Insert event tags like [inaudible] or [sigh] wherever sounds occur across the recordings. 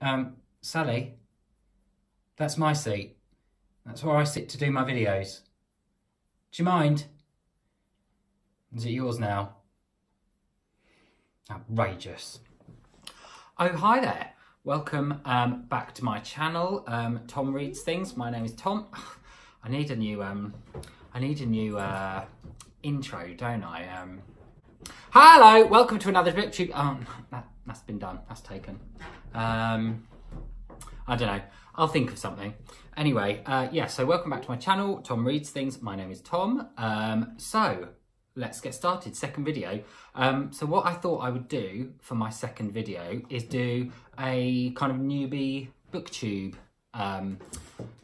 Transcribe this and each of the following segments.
Um, Sally, that's my seat. That's where I sit to do my videos. Do you mind? Is it yours now? Outrageous. Oh, hi there. Welcome um, back to my channel, um, Tom Reads Things. My name is Tom. [sighs] I need a new, um, I need a new uh, intro, don't I? Um, hello, welcome to another BookTube. Oh, that, that's been done. That's taken. Um, I don't know. I'll think of something. Anyway, uh, yeah, so welcome back to my channel, Tom Reads Things. My name is Tom. Um, so, let's get started. Second video. Um, so what I thought I would do for my second video is do a kind of newbie booktube um,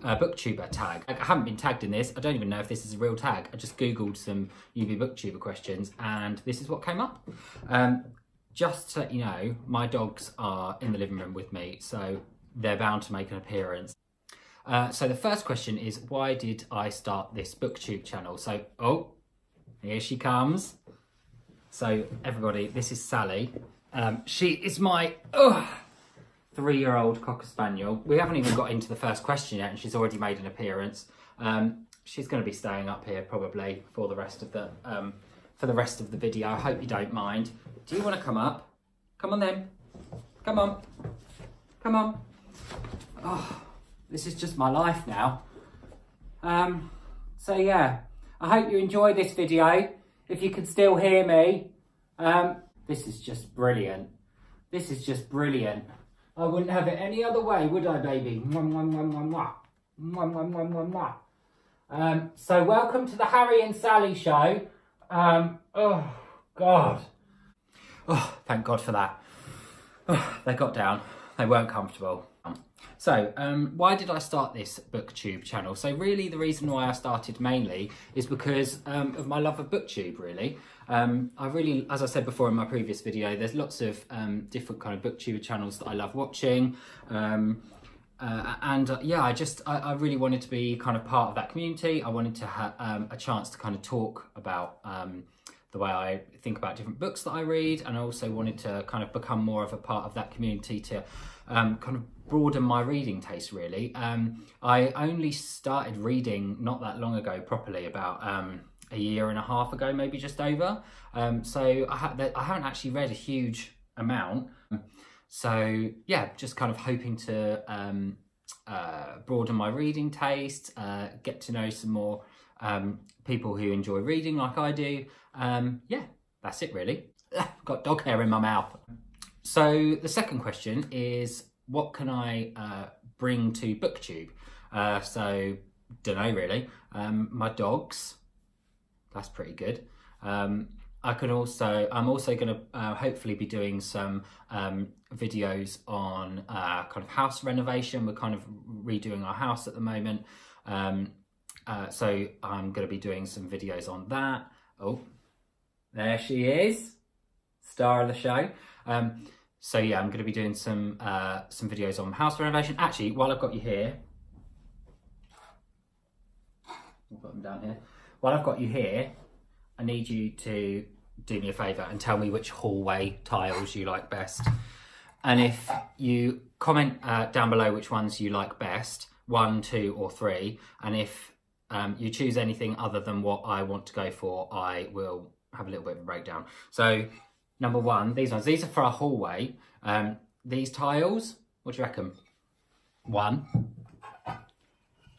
booktuber tag. I haven't been tagged in this. I don't even know if this is a real tag. I just googled some newbie booktuber questions and this is what came up. Um, just to let you know, my dogs are in the living room with me, so they're bound to make an appearance. Uh, so the first question is, why did I start this booktube channel? So, oh, here she comes. So everybody, this is Sally. Um, she is my three-year-old Cocker Spaniel. We haven't even got into the first question yet and she's already made an appearance. Um, she's going to be staying up here probably for the rest of the um, for the rest of the video. I hope you don't mind. Do you want to come up? Come on then. Come on. Come on. Oh, this is just my life now. Um, so yeah, I hope you enjoy this video. If you can still hear me, um, this is just brilliant. This is just brilliant. I wouldn't have it any other way, would I, baby? Mwah, mwah, mwah, mwah, mwah. Mwah, mwah, mwah, mwah, mwah. Um, so welcome to the Harry and Sally show. Um, oh, God. Oh, thank God for that. Oh, they got down. They weren't comfortable. So, um, why did I start this booktube channel? So really the reason why I started mainly is because um, of my love of booktube really. Um, I really, as I said before in my previous video, there's lots of um, different kind of booktuber channels that I love watching. Um, uh, and uh, yeah, I just, I, I, really wanted to be kind of part of that community. I wanted to have um, a chance to kind of talk about the way I think about different books that I read and I also wanted to kind of become more of a part of that community to um, kind of broaden my reading taste really. Um, I only started reading not that long ago properly, about um, a year and a half ago, maybe just over. Um, so I, ha I haven't actually read a huge amount. So yeah, just kind of hoping to um, uh, broaden my reading taste, uh, get to know some more um, people who enjoy reading like I do. Um, yeah, that's it really. [laughs] Got dog hair in my mouth. So the second question is, what can I uh, bring to BookTube? Uh, so, don't know really. Um, my dogs, that's pretty good. Um, I can also, I'm also going to uh, hopefully be doing some um, videos on uh, kind of house renovation. We're kind of redoing our house at the moment. Um, uh, so I'm going to be doing some videos on that. Oh, there she is, star of the show. Um, so yeah, I'm going to be doing some uh, some videos on house renovation. Actually, while I've got you here, I'll put them down here. While I've got you here, I need you to do me a favour and tell me which hallway tiles you like best. And if you comment uh, down below which ones you like best, one, two, or three, and if um, you choose anything other than what I want to go for, I will have a little bit of a breakdown. So number one, these ones, these are for a hallway. Um, these tiles, what do you reckon? One.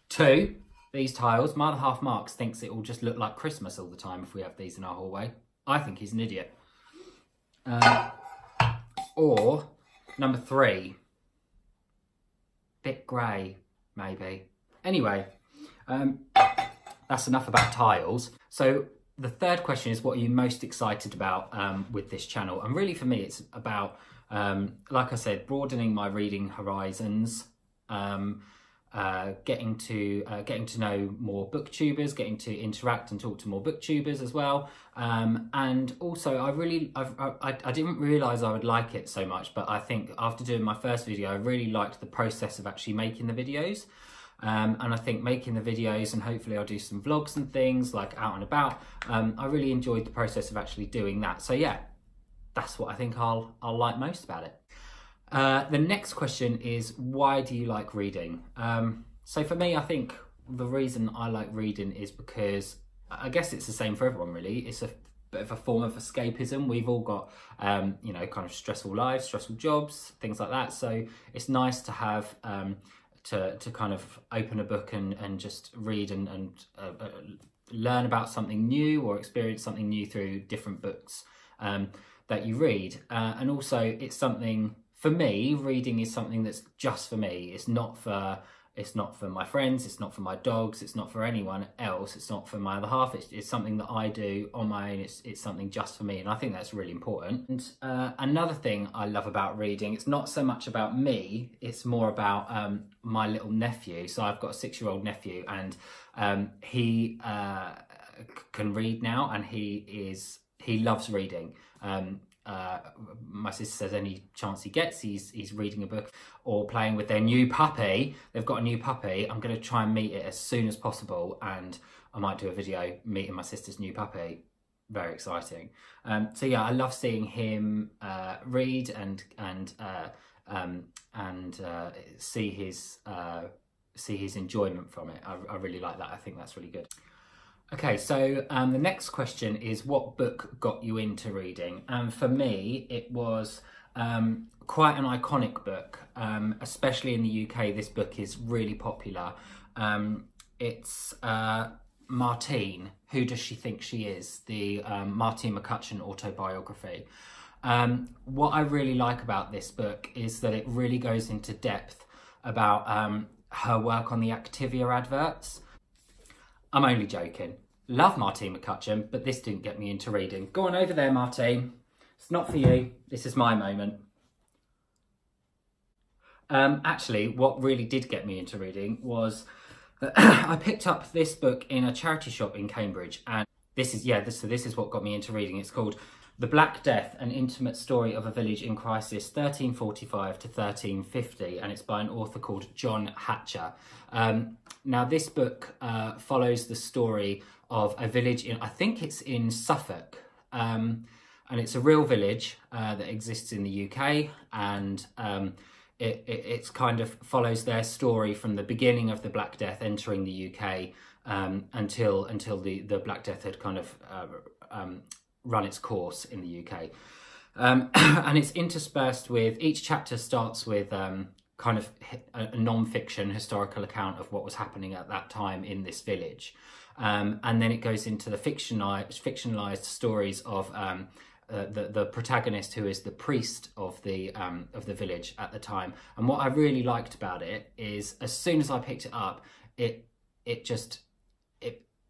Two, these tiles, my other half Marks thinks it will just look like Christmas all the time if we have these in our hallway. I think he's an idiot. Uh, or number three, bit grey, maybe. Anyway, um, that's enough about tiles. So the third question is what are you most excited about um, with this channel? And really for me, it's about, um, like I said, broadening my reading horizons, um, uh, getting to uh, getting to know more booktubers, getting to interact and talk to more booktubers as well. Um, and also, I really, I, I didn't realise I would like it so much, but I think after doing my first video, I really liked the process of actually making the videos. Um, and I think making the videos and hopefully I'll do some vlogs and things like out and about. Um, I really enjoyed the process of actually doing that. So yeah, that's what I think I'll, I'll like most about it. Uh, the next question is why do you like reading? Um, so for me, I think the reason I like reading is because I guess it's the same for everyone really. It's a bit of a form of escapism. We've all got, um, you know, kind of stressful lives, stressful jobs, things like that. So it's nice to have um, to to kind of open a book and and just read and and uh, uh, learn about something new or experience something new through different books um, that you read. Uh, and also, it's something for me. Reading is something that's just for me. It's not for it's not for my friends, it's not for my dogs, it's not for anyone else, it's not for my other half, it's, it's something that I do on my own, it's, it's something just for me, and I think that's really important. And uh, another thing I love about reading, it's not so much about me, it's more about um, my little nephew. So I've got a six year old nephew, and um, he uh, can read now, and he is he loves reading. Um, uh, my sister says any chance he gets, he's he's reading a book or playing with their new puppy. They've got a new puppy. I'm going to try and meet it as soon as possible, and I might do a video meeting my sister's new puppy. Very exciting. Um, so yeah, I love seeing him uh, read and and uh, um, and uh, see his uh, see his enjoyment from it. I, I really like that. I think that's really good. Okay, so um, the next question is what book got you into reading? And for me, it was um, quite an iconic book, um, especially in the UK. This book is really popular. Um, it's uh, Martine, Who Does She Think She Is? The um, Martine McCutcheon autobiography. Um, what I really like about this book is that it really goes into depth about her work on the Activia adverts. I'm only joking. Love Martine McCutcheon, but this didn't get me into reading. Go on over there, Martine. It's not for you. This is my moment. Um, actually, what really did get me into reading was [clears throat] I picked up this book in a charity shop in Cambridge, and this is yeah, this, so this is what got me into reading. It's called The Black Death: An Intimate Story of a Village in Crisis, 1345 to 1350, and it's by an author called John Hatcher. Um, now, this book uh, follows the story of a village in, I think it's in Suffolk. Um, and it's a real village uh, that exists in the UK. And um, it, it it's kind of follows their story from the beginning of the Black Death entering the UK um, until until the, the Black Death had kind of uh, um, run its course in the UK. Um, [clears throat] and it's interspersed with each chapter starts with um, kind of a non-fiction historical account of what was happening at that time in this village. Um, and then it goes into the fictionalized, fictionalized stories of um, uh, the the protagonist who is the priest of the um, of the village at the time. And what I really liked about it is, as soon as I picked it up, it it just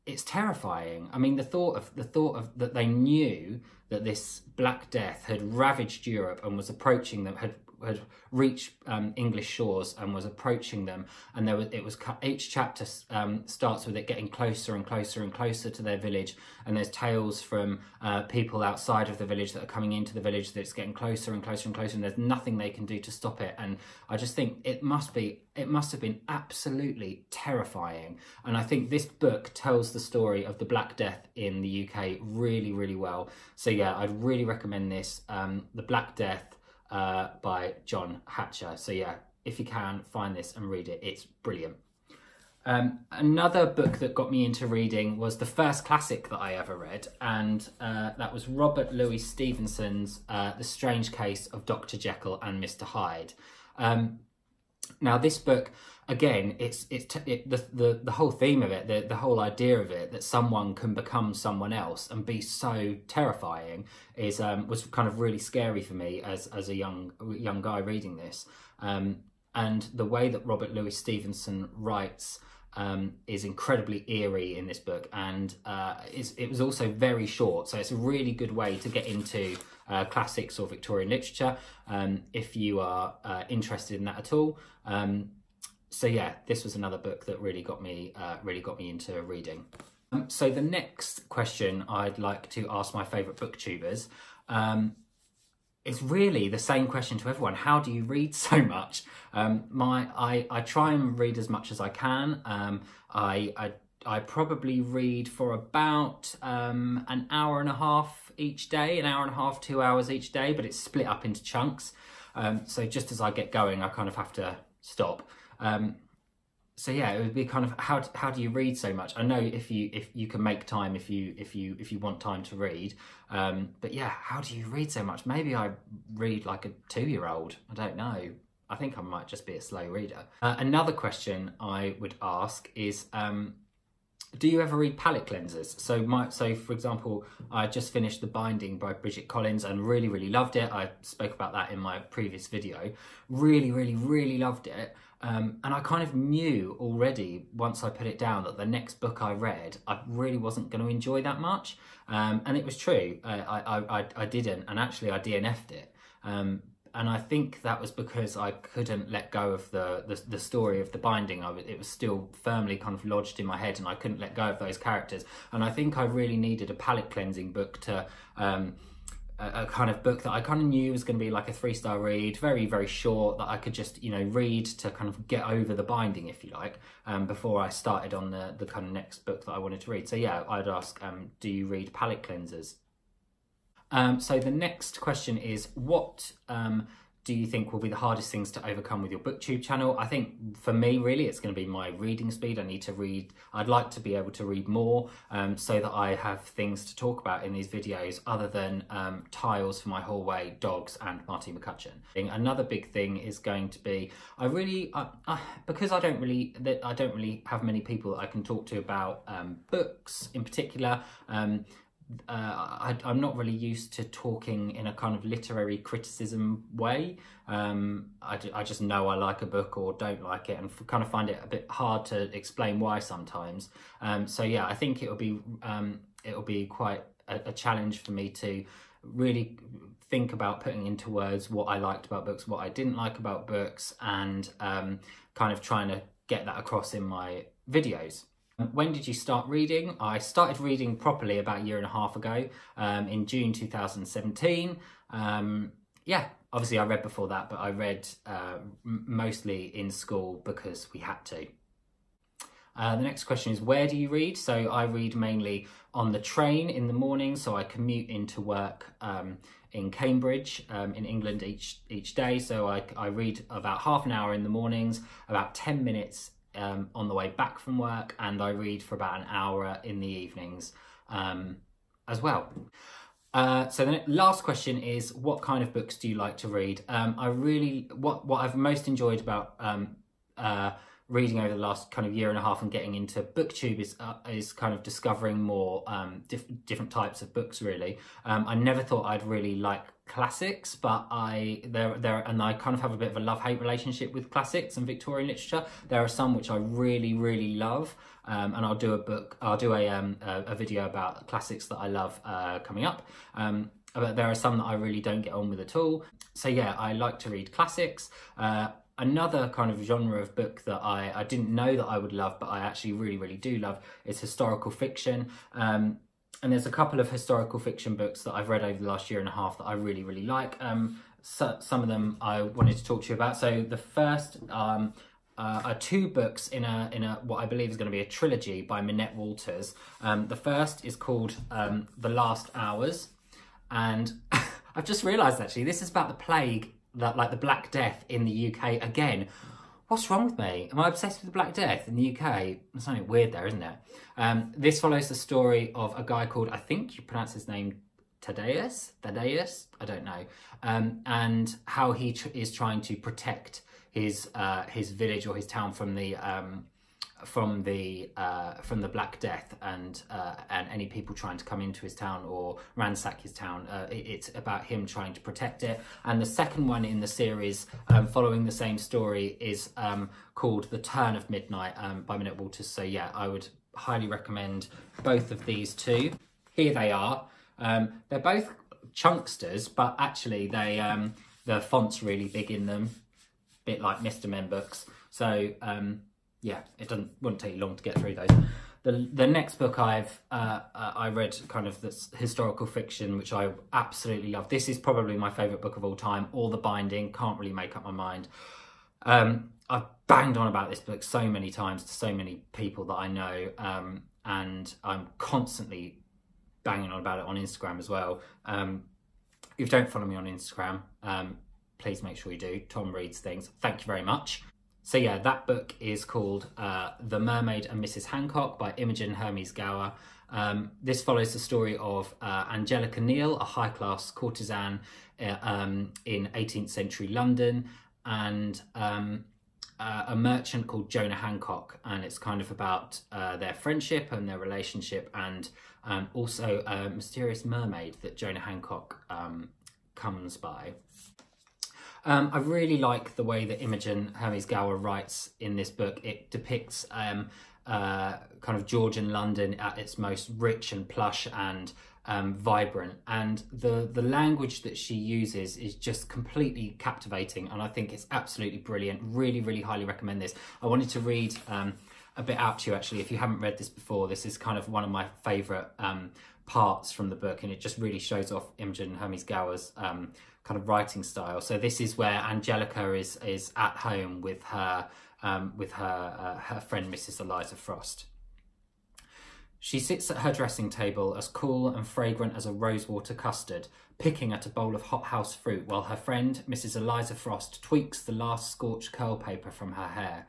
it's terrifying. I mean, the thought of the thought of that they knew that this Black Death had ravaged Europe and was approaching them, had had reached um, English shores and was approaching them, and there was it was each chapter um, starts with it getting closer and closer and closer to their village, and there's tales from uh, people outside of the village that are coming into the village that it's getting closer and closer and closer, and there's nothing they can do to stop it. And I just think it must be it must have been absolutely terrifying. And I think this book tells the story of the Black Death in the UK really really well. So yeah, I'd really recommend this. Um, the Black Death uh, by John Hatcher. So yeah, if you can, find this and read it. It's brilliant. Um, another book that got me into reading was the first classic that I ever read, and uh, that was Robert Louis Stevenson's uh, The Strange Case of Dr. Jekyll and Mr. Hyde. Um, now, this book, again, it's it's it, the, the the whole theme of it, the the whole idea of it, that someone can become someone else and be so terrifying, is um, was kind of really scary for me as as a young young guy reading this. Um, and the way that Robert Louis Stevenson writes um, is incredibly eerie in this book, and uh, it was also very short. So it's a really good way to get into uh, classics or Victorian literature um, if you are uh, interested in that at all. Um, so yeah, this was another book that really got me uh, really got me into reading. Um, so the next question I'd like to ask my favourite booktubers um, it's really the same question to everyone. How do you read [laughs] so much? Um, my, I, I try and read as much as I can. Um, I, I, I probably read for about um, an hour and a half each day, an hour and a half, two hours each day, but it's split up into chunks. Um, so just as I get going, I kind of have to stop. Um, so yeah, it would be kind of how how do you read so much? I know if you if you can make time if you if you if you want time to read, um, but yeah, how do you read so much? Maybe I read like a two year old. I don't know. I think I might just be a slow reader. Uh, another question I would ask is, um, do you ever read palate cleansers? So my so for example, I just finished The Binding by Bridget Collins and really really loved it. I spoke about that in my previous video. Really really really loved it. Um, and I kind of knew already once I put it down that the next book I read I really wasn't going to enjoy that much. Um, and it was true. Uh, I, I, I didn't, and actually I DNF'd it. Um, and I think that was because I couldn't let go of the the, the story of the binding. I it was still firmly kind of lodged in my head, and I couldn't let go of those characters. And I think I really needed a palate cleansing book to. Um, a, a kind of book that I kind of knew was going to be like a three star read, very very short that I could just you know read to kind of get over the binding, if you like, um, before I started on the the kind of next book that I wanted to read. So yeah, I'd ask, um, do you read palate cleansers? Um, so the next question is what um, do you think will be the hardest things to overcome with your booktube channel? I think for me really it's going to be my reading speed. I need to read i'd like to be able to read more um, so that i have things to talk about in these videos other than um, tiles for my hallway dogs and marty mccutcheon. Another big thing is going to be i really uh, uh, because i don't really i don't really have many people that i can talk to about um, books in particular um, uh, I, am not really used to talking in a kind of literary criticism way. Um, I, I, just know I like a book or don't like it, and kind of find it a bit hard to explain why sometimes. Um, so yeah, I think it'll be um, it'll be quite a, a, challenge for me to really think about putting into words what I liked about books, what I didn't like about books, and um, kind of trying to get that across in my videos. When did you start reading? I started reading properly about a year and a half ago um, in June 2017. Um, yeah, obviously I read before that, but I read uh, mostly in school because we had to. Uh, the next question is where do you read? So I read mainly on the train in the morning, so I commute into work um, in Cambridge um, in England each each day. So I, I read about half an hour in the mornings, about 10 minutes um, on the way back from work, and I read for about an hour in the evenings um, as well. Uh, so the last question is, what kind of books do you like to read? Um, I really, what what I've most enjoyed about um, uh, reading over the last kind of year and a half and getting into booktube is uh, is kind of discovering more um, diff different types of books really um, i never thought i'd really like classics but i there there and i kind of have a bit of a love-hate relationship with classics and victorian literature there are some which i really really love um, and i'll do a book i'll do a, um, a, a video about classics that i love uh, coming up um, but there are some that I really don't get on with at all. So yeah, I like to read classics. Uh, another kind of genre of book that I, I didn't know that I would love, but I actually really, really do love is historical fiction. Um, and there's a couple of historical fiction books that I've read over the last year and a half that I really, really like. Um, so, some of them I wanted to talk to you about. So the first um, uh, are two books in a in a what I believe is going to be a trilogy by Minette Walters. Um, the first is called um, The Last Hours, and [laughs] I've just realised actually this is about the plague that like the Black Death in the UK again. What's wrong with me? Am I obsessed with the Black Death in the UK? There's something weird there, isn't there? Um, this follows the story of a guy called, I think you pronounce his name Thaddeus? Thaddeus? I don't know. Um, and how he tr is trying to protect his uh, his village or his town from the um, from the uh, from the Black Death and uh, and any people trying to come into his town or ransack his town. Uh, it, it's about him trying to protect it. And the second one in the series, um, following the same story, is um, called The Turn of Midnight um, by Minette Walters. So yeah, I would highly recommend both of these two. Here they are. Um, they're both chunksters, but actually they um, the font's really big in them, A bit like Mr. Men books. So um, yeah, it doesn't wouldn't take you long to get through those. The the next book I've uh, uh, I read kind of this historical fiction, which I absolutely love. This is probably my favourite book of all time. All the binding, can't really make up my mind. Um, I've banged on about this book so many times to so many people that I know, um, and I'm constantly banging on about it on Instagram as well. Um, if you don't follow me on Instagram, um, please make sure you do. Tom reads things. Thank you very much. So yeah, that book is called uh, The Mermaid and Mrs. Hancock by Imogen Hermes Gowar. Um, this follows the story of uh, Angelica Neal, a high-class courtesan uh, um, in 18th century London, and um, uh, a merchant called Jonah Hancock, and it's kind of about uh, their friendship and their relationship, and um, also a mysterious mermaid that Jonah Hancock um, comes by. Um, I really like the way that Imogen Hermes Gowar writes in this book. It depicts um, uh, kind of Georgian London at its most rich and plush and um, vibrant. And the, the language that she uses is just completely captivating. And I think it's absolutely brilliant. Really, really highly recommend this. I wanted to read um, a bit out to you actually. If you haven't read this before, this is kind of one of my favourite um, parts from the book. And it just really shows off Imogen Hermes Gowar's um, kind of writing style. So this is where Angelica is, is at home with her um, with her, uh, her friend Mrs. Eliza Frost. She sits at her dressing table as cool and fragrant as a rosewater custard, picking at a bowl of hothouse fruit while her friend, Mrs. Eliza Frost, tweaks the last scorched curl paper from her hair.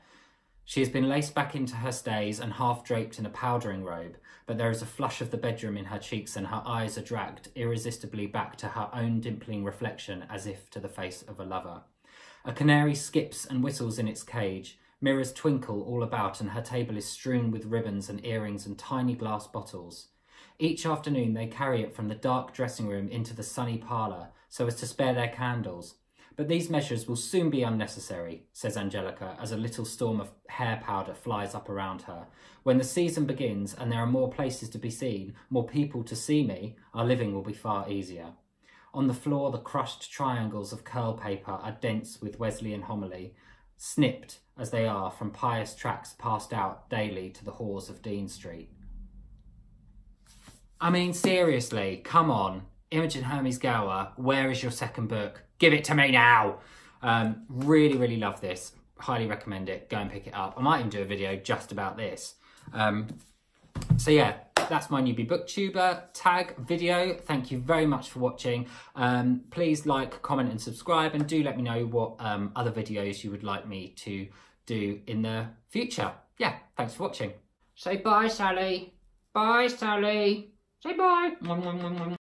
She has been laced back into her stays and half draped in a powdering robe, but there is a flush of the bedroom in her cheeks and her eyes are dragged irresistibly back to her own dimpling reflection as if to the face of a lover. A canary skips and whistles in its cage, Mirrors twinkle all about and her table is strewn with ribbons and earrings and tiny glass bottles. Each afternoon they carry it from the dark dressing room into the sunny parlour so as to spare their candles. But these measures will soon be unnecessary, says Angelica, as a little storm of hair powder flies up around her. When the season begins and there are more places to be seen, more people to see me, our living will be far easier. On the floor, the crushed triangles of curl paper are dense with Wesleyan homily, snipped as they are from pious tracts passed out daily to the halls of Dean Street. I mean, seriously, come on. Imogen Hermes Gowar, where is your second book? Give it to me now. Um, really, really love this. Highly recommend it. Go and pick it up. I might even do a video just about this. Um, so yeah, that's my newbie booktuber tag video. Thank you very much for watching. Um, please like, comment and subscribe and do let me know what um, other videos you would like me to do in the future. Yeah, thanks for watching. Say bye, Sally. Bye, Sally. Say bye.